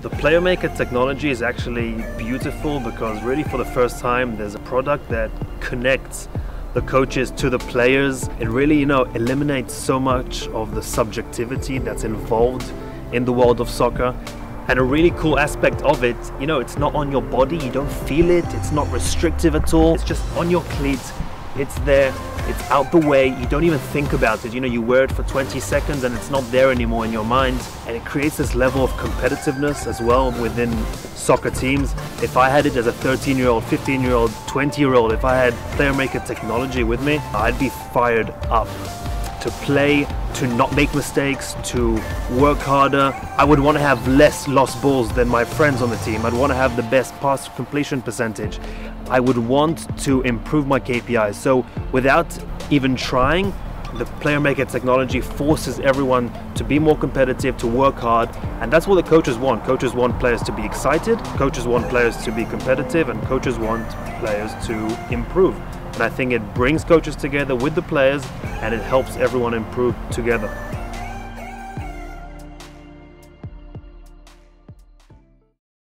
The Playermaker technology is actually beautiful because really for the first time there's a product that connects the coaches to the players. It really, you know, eliminates so much of the subjectivity that's involved in the world of soccer. And a really cool aspect of it, you know, it's not on your body, you don't feel it, it's not restrictive at all. It's just on your cleat, it's there, it's out the way, you don't even think about it. You know, you wear it for 20 seconds and it's not there anymore in your mind. And it creates this level of competitiveness as well within soccer teams. If I had it as a 13 year old, 15 year old, 20 year old, if I had Playermaker technology with me, I'd be fired up to play, to not make mistakes, to work harder. I would want to have less lost balls than my friends on the team. I'd want to have the best pass completion percentage. I would want to improve my KPIs. So without even trying, the Playermaker technology forces everyone to be more competitive, to work hard, and that's what the coaches want. Coaches want players to be excited, coaches want players to be competitive, and coaches want players to improve. And I think it brings coaches together with the players and it helps everyone improve together.